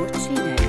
rotina.